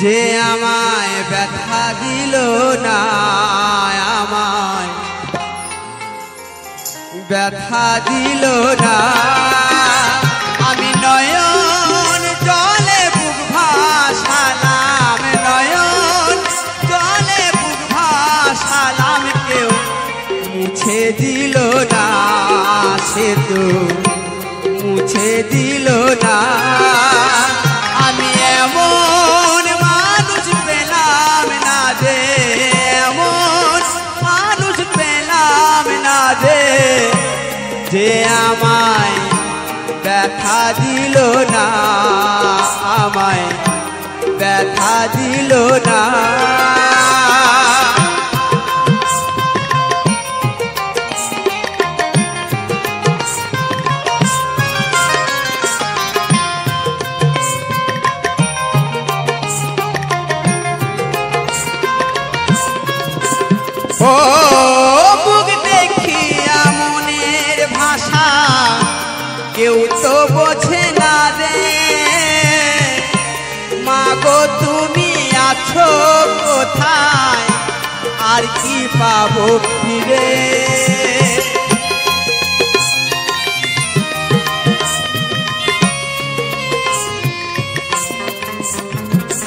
যে আমায় ব্যথা দিল না, আমায় ব্যথা দিল না। আমি নয়ন জলে বুক ভাসালাম, নয়ন জলে বুক ভাসালাম, কেউ মুছে দিল না, সে তো মুছে দিল না। না আমায় ব্যথা দিল না। ও বুক দেখিয়া মনের ভাষা কেউ আছো কোথায়? আর কি পাবো ফিরে?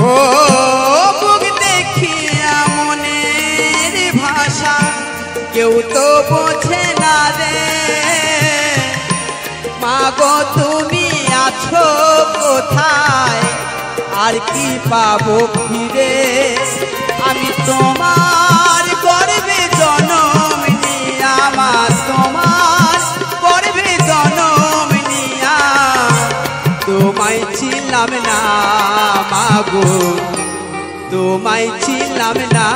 ও বুক দেখিয়া মনের ভাষা, কেউ তো বোঝে না রে। মাগো, তুমি আছো কোথায়? আর কি পাবো ফিরে? আমি তোমার গর্বে জনম মা তোমার গর্বে জনম তোমায় ছিলাম না মাগো তোমায় ছিলাম না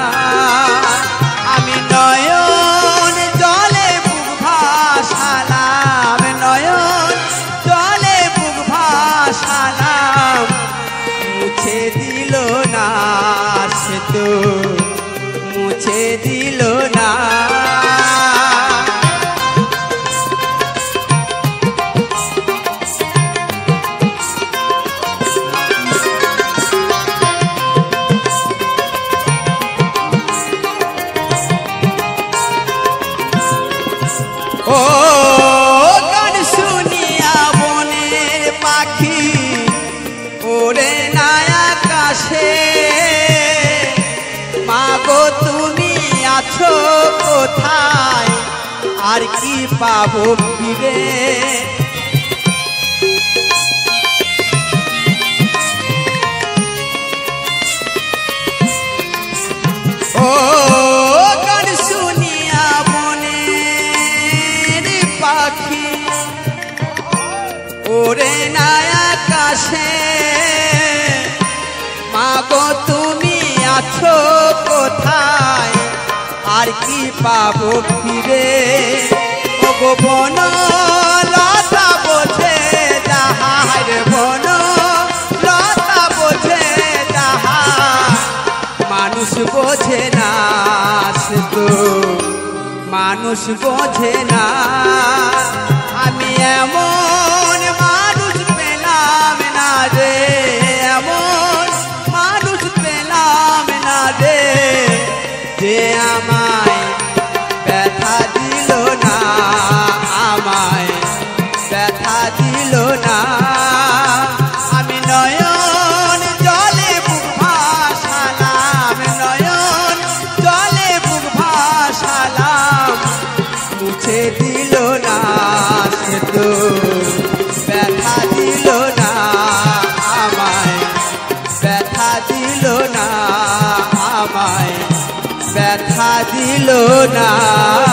পাবো ফিরে। ও গান শুনিয়া পাখি, ওরে নাই আকাশে মাগো, তুমি আছো কোথায়? আর কি পাবো ফিরে? ও গো বন লতা বোঝে যাহার বন, লতা বোঝে যাহার মানুষ বোঝে না তো মানুষ বোঝে না। আমি এমন মানুষ পেলাম না রে এমন মানুষ পেলাম না রে যে আমায় দিল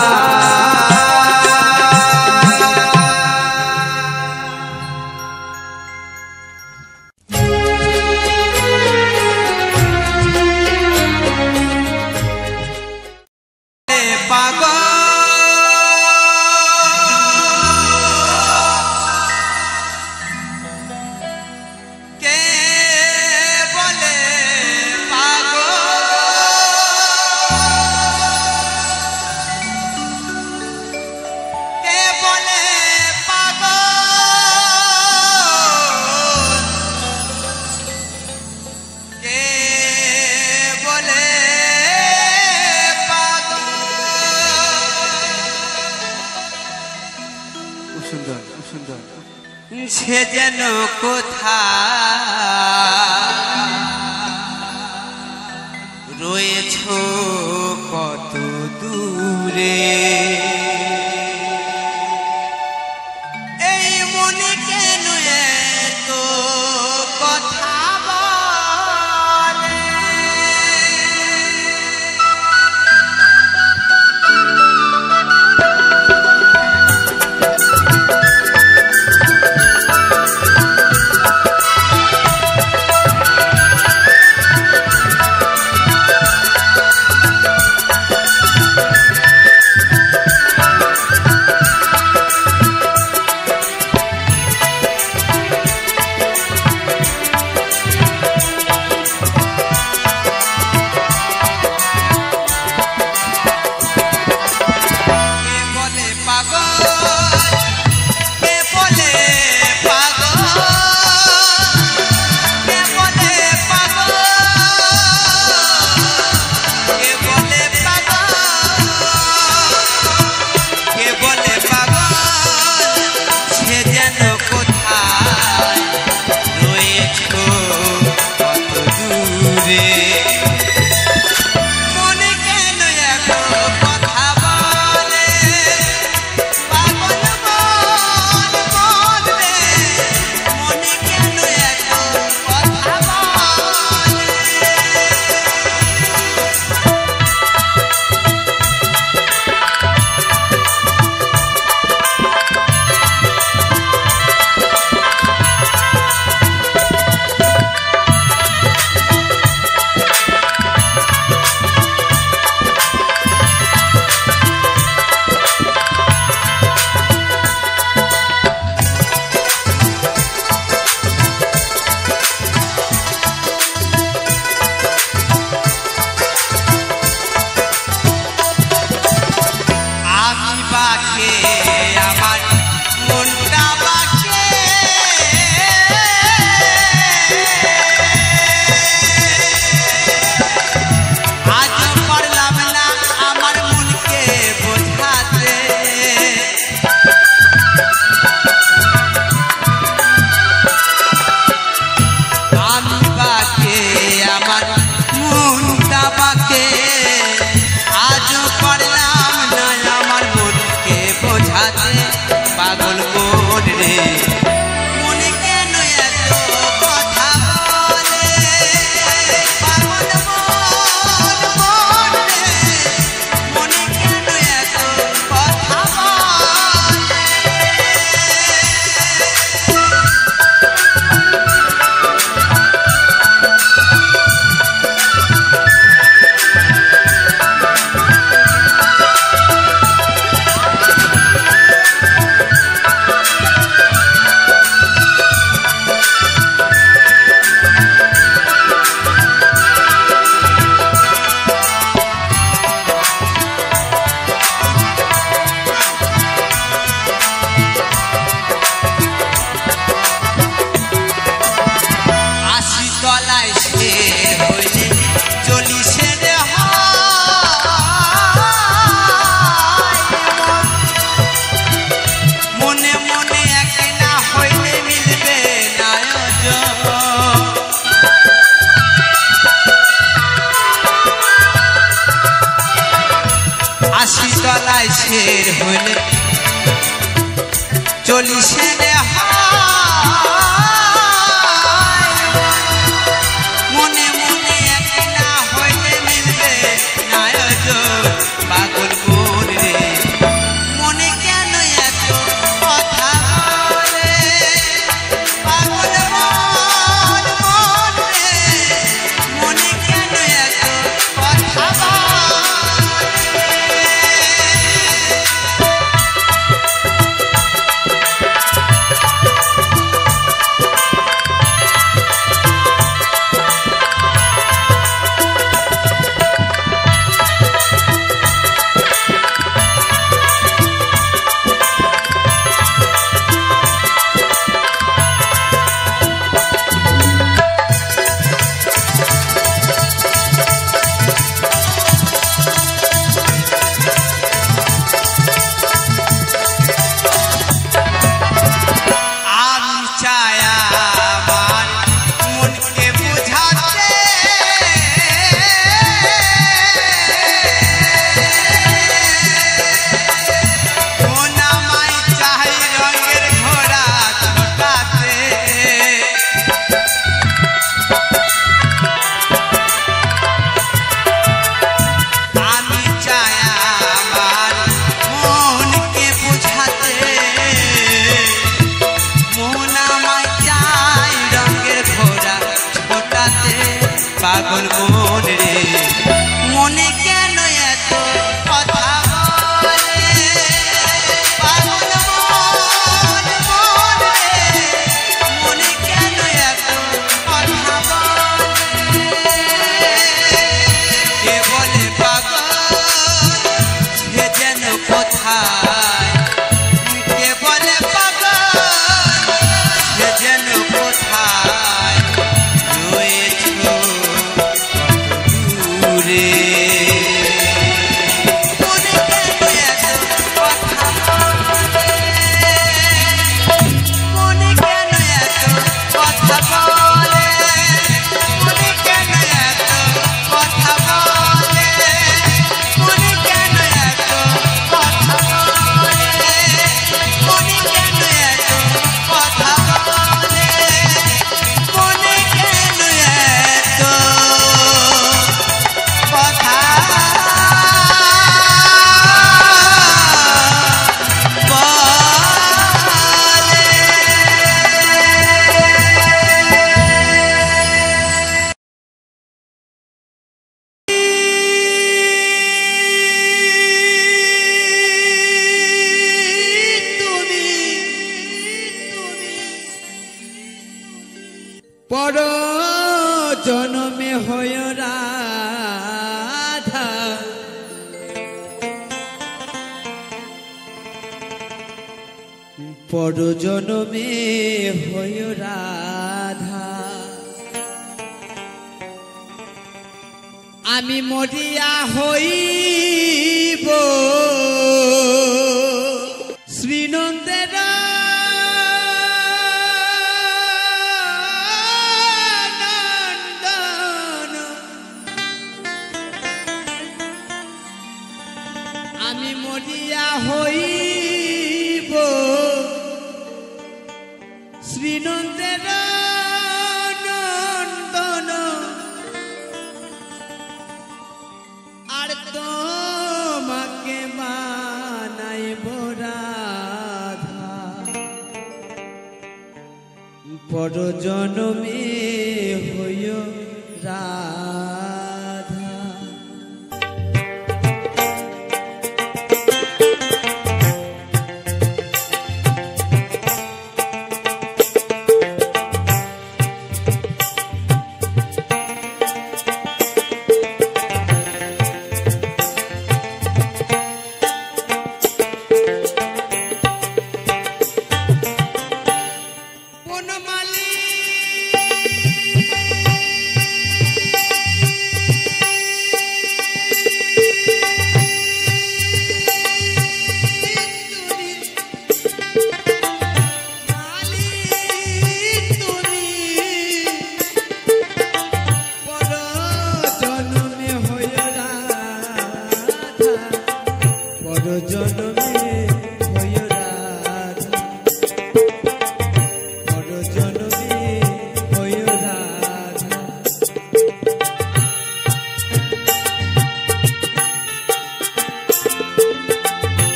রে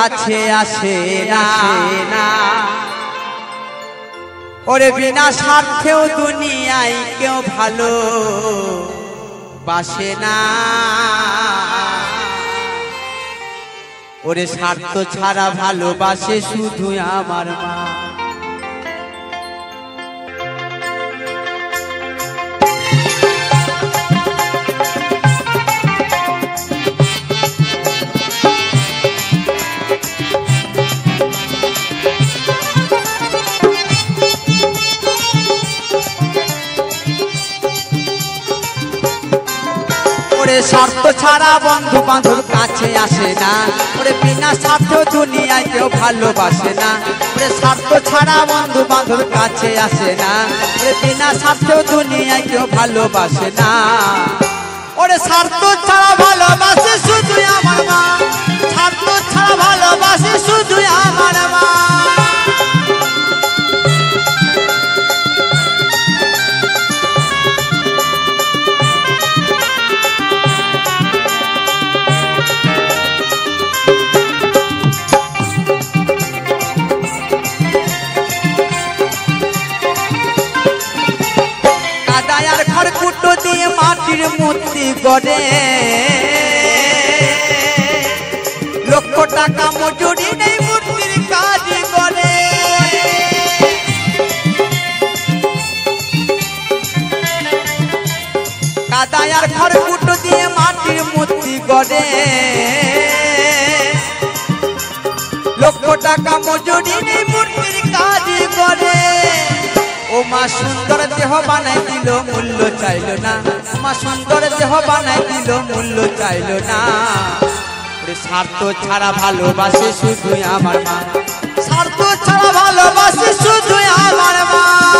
কাছে আসে না। ওরে বিনা স্বার্থেও দুনিয়ায় কেউ ভালো বাসে না। ওরে স্বার্থ ছাড়া ভালোবাসে শুধু আমার মা। ওরে স্বার্থ ছাড়া বন্ধু বান্ধব কাছে আসে না। ওরে বিনা স্বার্থ দুনিয়ায় কেউ ভালোবাসে না। ওরে স্বার্থ ছাড়া বন্ধু বান্ধব কাছে আসে না। ওরে বিনা স্বার্থ দুনিয়ায় কেউ ভালোবাসে না। ওরে স্বার্থ ছাড়া ভালোবাসে শুধু আমার মা। স্বার্থ ছাড়া ভালোবাসে শুধু আমার মা। মূর্তি গড়ে। লক্ষ টাকা মজুরি নেই মূর্তির কাজ করে। কাদায়ার ঘর কুটো দিয়ে মাটির মূর্তি গড়ে। লক্ষ টাকা মজুরি নেই মূর্তির কাজ করে। মা সুন্দর দেহ বানাই দিল, মূল্য চাইল না। মা সুন্দর দেহ বানাই দিল, মূল্য চাইল না। স্বার্থ ছাড়া ভালোবাসে শুধু আমার মা। স্বার্থ ছাড়া ভালোবাসে শুধু আমার মা।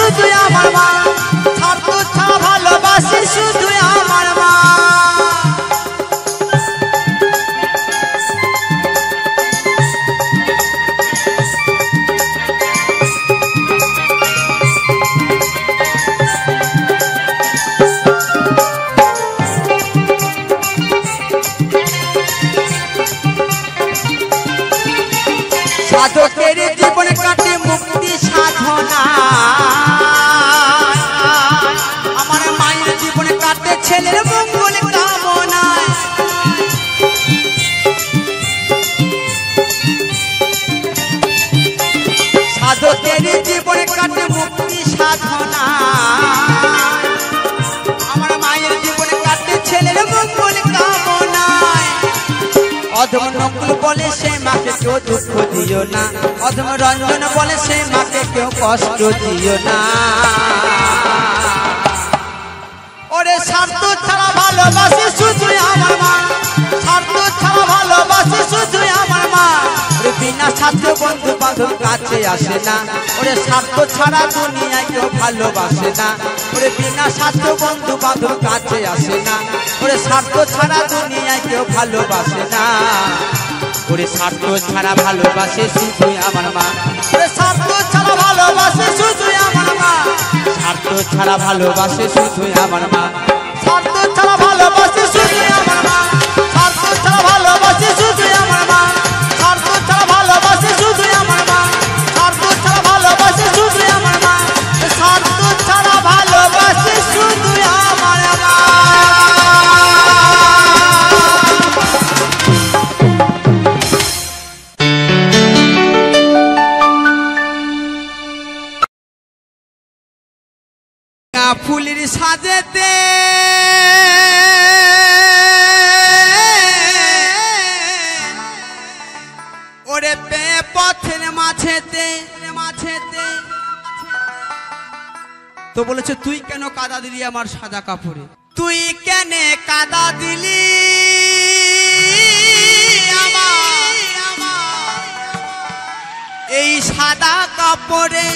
শুধু আমার মা। ছাড়া ভালোবাসি শুধু আমার মা। অধম নকুল বলে সে মাকে কেউ দুঃখ দিও না। অধম রঞ্জন বলে সে মাকে কেউ কষ্ট দিও না। ওরে স্বার্থ ছাড়া ভালোবাসে শুধু আমার মা। স্বার্থ ছাড়া ভালোবাসে শুধু আমার মা। বিনা স্বার্থ বন্ধু বান্ধব কাছে আসে না। ওরে স্বার্থ ছাড়া দুনিয়ায় কেউ ভালোবাসে না। ওরে বিনা স্বার্থ বন্ধু বান্ধব কাছে আসে না। ওরে স্বার্থ ছাড়া দুনিয়ায় কেউ ভালোবাসে না। ওরে স্বার্থ ছাড়া ভালোবাসে শুধু আমার মা। ওরে স্বার্থ ছাড়া ভালোবাসে শুধু আমার মা। স্বার্থ ছাড়া ভালোবাসে শুধু আমার মা। স্বার্থ সাজেতে। ওরে পে পথের মাঝেতে মাঝেতে। তো বলেছে, তুই কেন কাদা দিলি আমার সাদা কাপড়ে? তুই কেন কাদা দিলি এই সাদা কাপড়ে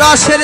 রসের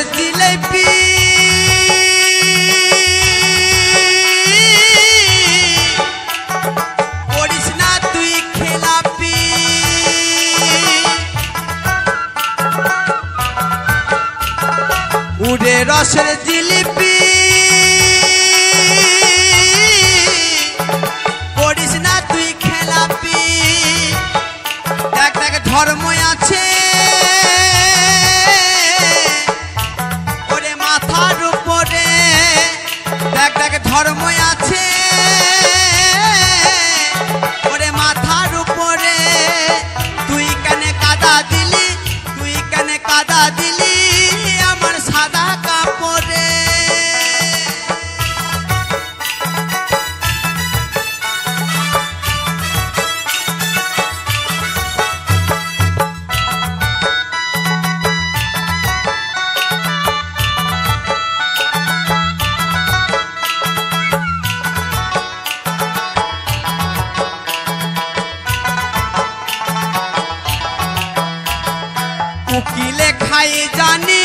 जाने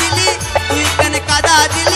दिली तुई कन कदा दिली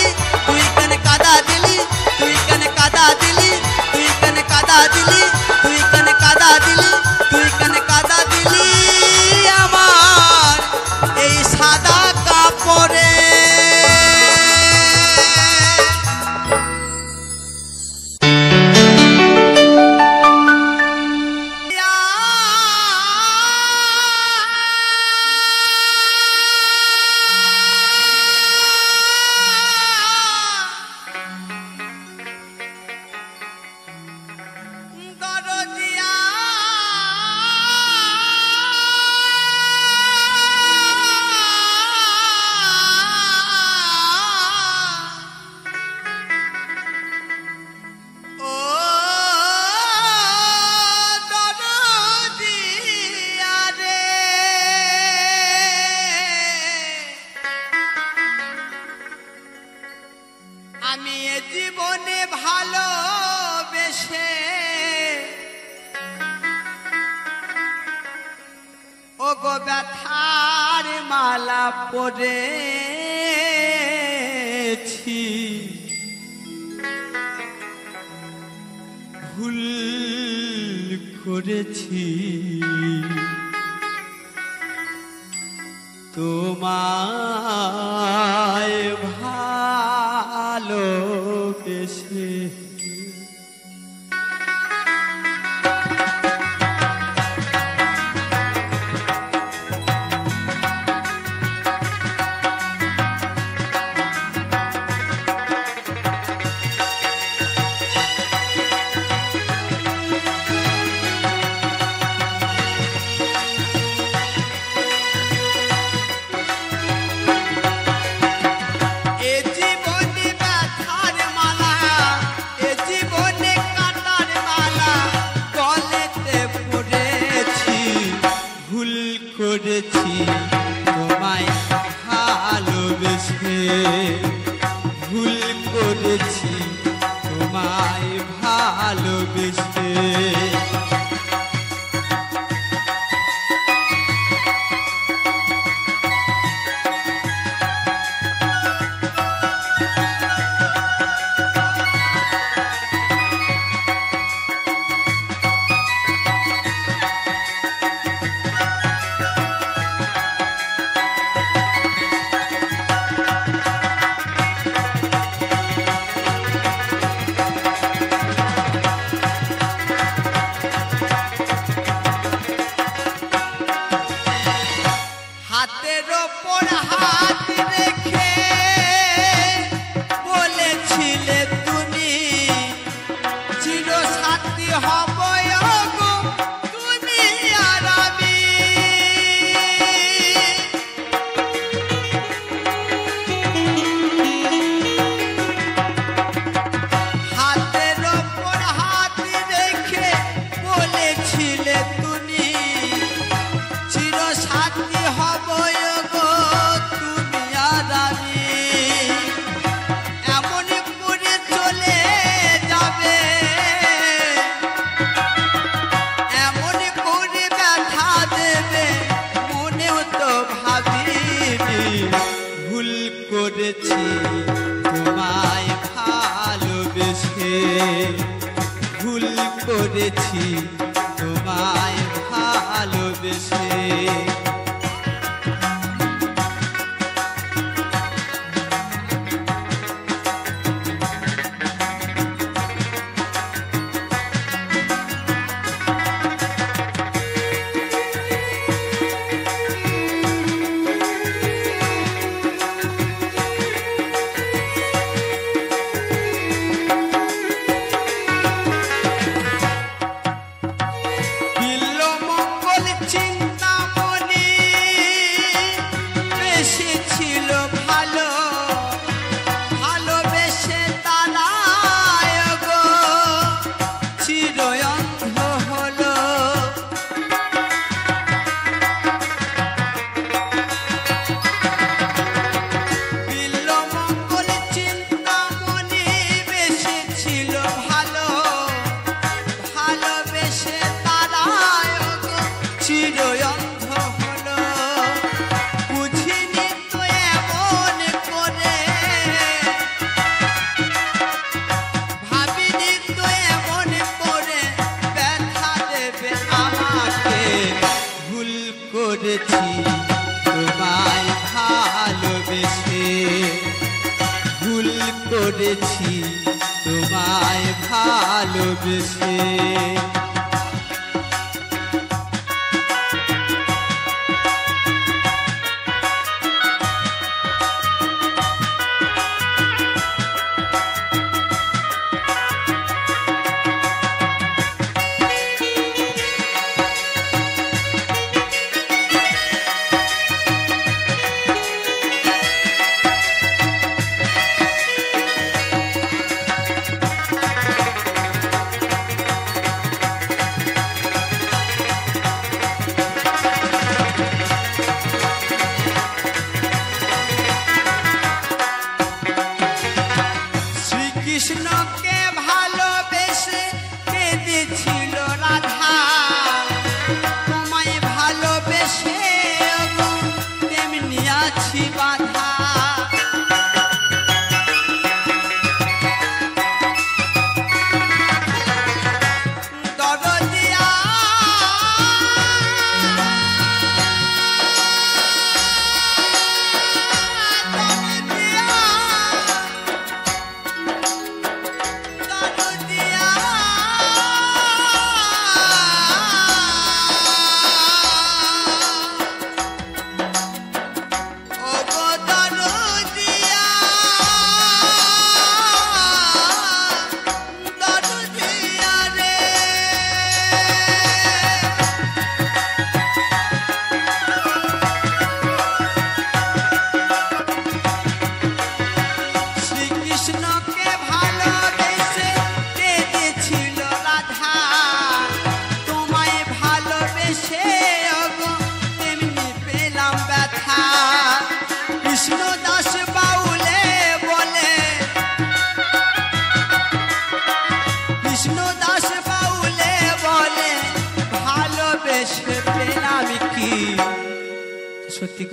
ভুল করেছি। তোমায়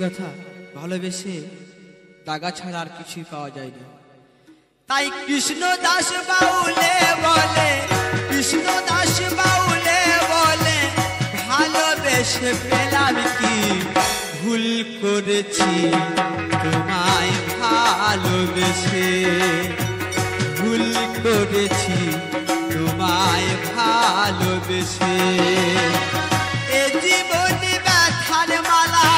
কথা ভালোবেসে দাগা ছাড়া আর কিছুই পাওয়া যায় না তাই কৃষ্ণ দাস বাউলে বলে কৃষ্ণ দাস বাউলে বলে, ভালোবেসে পেলাম কি? ভুল করেছি, তোমায় ভালোবেসে। ভুল করেছি, তোমায় ভালোবেসে। এ জীবনে ব্যথার মালা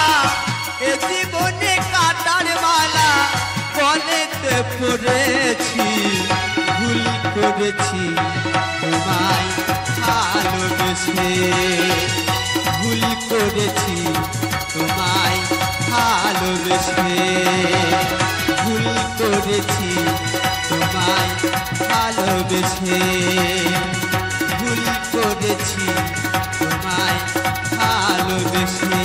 এ জীবনে কাটার মালা বলেতে পড়েছি, ভুল করেছি তোমায় ভালোবেসে। ভুল করেছি তোমায় ভালোবেসে। ভুল করেছি তোমায় ভালোবেসে। ভুল করেছি তোমায় ভালোবেসে।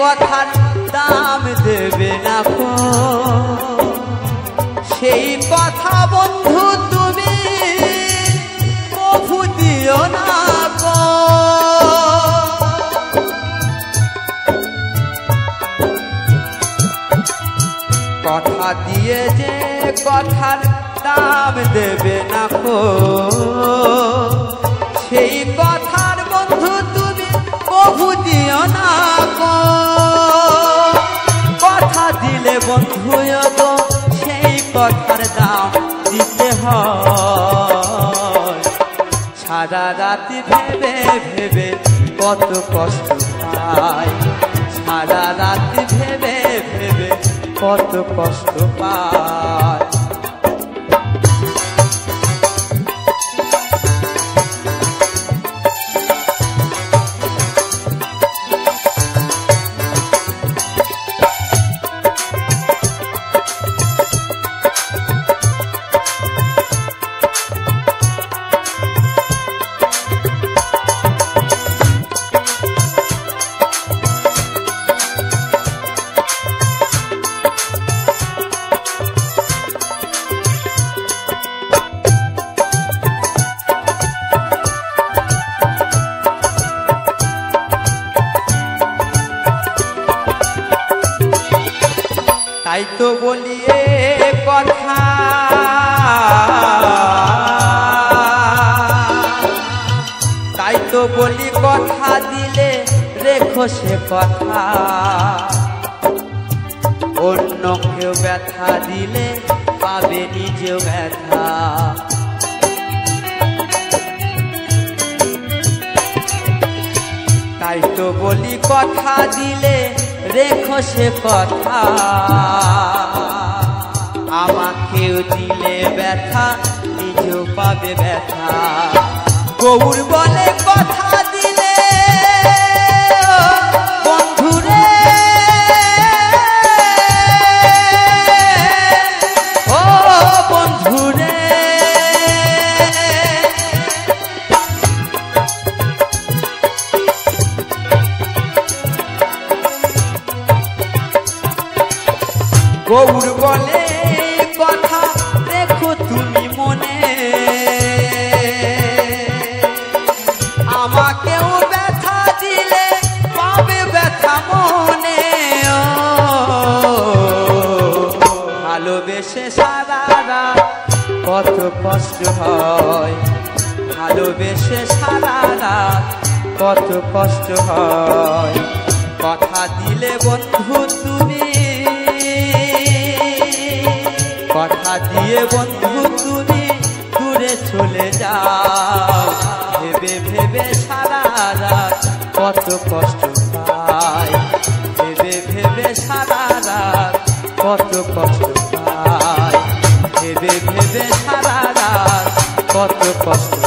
কথার দাম দেবে না সেই কথা বন্ধু তুমি কভু দিও না কথা দিয়ে যে কথার দাম দেবে না সেই কথার বন্ধু তুমি কভু দিও না কথা দিলে বন্ধু সেই কথার দাম দিতে হয়। সারা রাতি ভেবে ভেবে কত কষ্ট পায় সারা রাতি ভেবে ভেবে কত কষ্ট পাই। তাই তো বলি কথা। তাই তো বলি কথা দিলে রেখো সে কথা। অন্য কেউ ব্যথা দিলে পাবে নিজেও ব্যথা। তাই তো বলি কথা দিলে রেখো সে কথা। আমাকেও দিলে ব্যথা নিজেও পাবে ব্যথা। গৌর বলে কথা কত কষ্ট হয়। ভালোবেসে সারা রাত কত কষ্ট হয়। কথা দিলে বন্ধু তুমি। কথা দিয়ে বন্ধু তুমি দূরে চলে যাও। ভেবে ভেবে সারা রাত কত কষ্ট কষ্ট